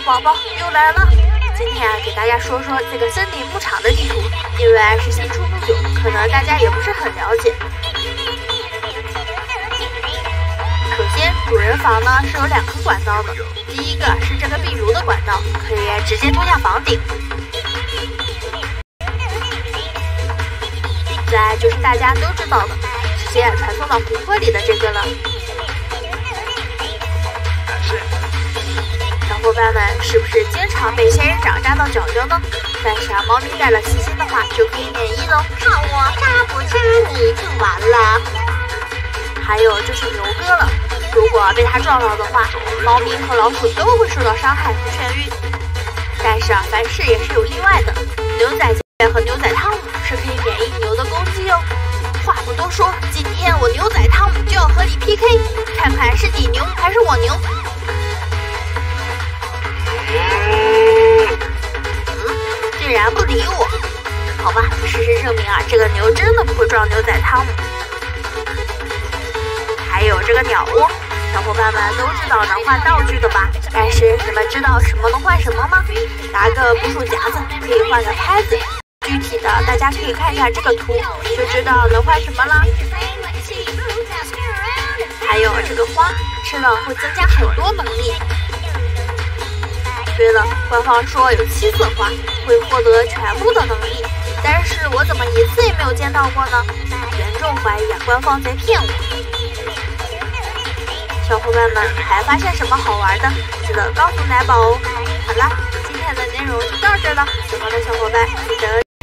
宝宝又来了。今天啊，给大家说说这个森林牧场的地图，因为是新出不久，可能大家也不是很了解。首先，主人房呢是有两个管道的，第一个是这个壁炉的管道，可以直接通向房顶。再就是大家都知道的，直接传送到湖泊里的这个了。伴们是不是经常被仙人掌扎到脚脚呢？但是啊，猫咪带了细心的话就可以免疫喽。看我扎不扎你就完了。还有就是牛哥了，如果被它撞到的话，猫咪和老鼠都会受到伤害和眩晕。但是啊，凡事也是有例外的，牛仔姐和牛仔汤姆是可以免疫牛的攻击哦。话不多说，今天我牛仔汤姆就要和你 PK，看看是你牛还是我证明啊，这个牛真的不会撞牛仔汤姆。还有这个鸟窝，小伙伴们都知道能换道具的吧？但是你们知道什么能换什么吗？拿个捕鼠夹子可以换个拍子，具体的大家可以看一下这个图，就知道能换什么了。还有这个花，吃了会增加很多能力。对了，官方说有七色花会获得全部的能力，但是我怎么一次也没有见到过呢？严重怀疑官方在骗我。小伙伴们还发现什么好玩的？记得告诉奶宝哦。好了，今天的内容就到这了，喜欢的小伙伴记得。